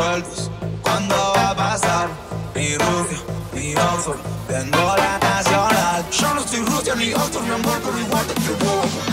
sueltos. ¿Cuándo va a pasar? Mi rubio, mi Oxford, tengo la nacional. Yo no soy Rusia ni Oxford, mi amor, pero igual te tributo.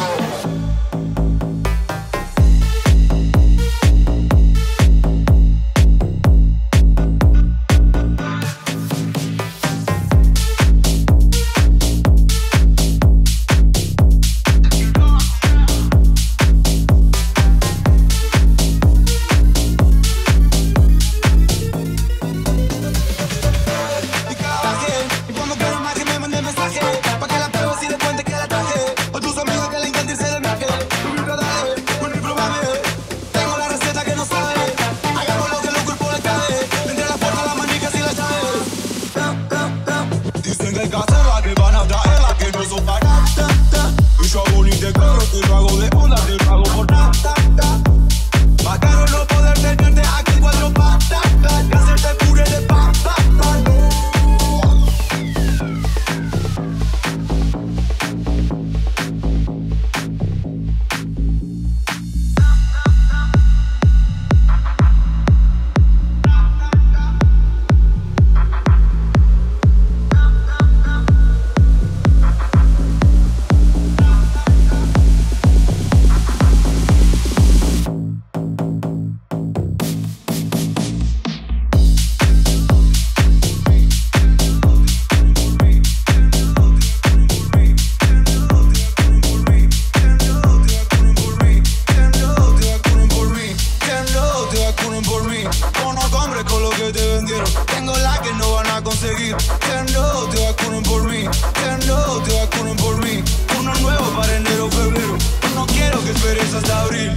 hicieron por mí. Yo no con lo que te vendieron. Tengo la que no van a conseguir. Que no te vacunen por mí. Que no te vacunen por mí. Uno nuevo para enero febrero. No quiero que esperes hasta abril.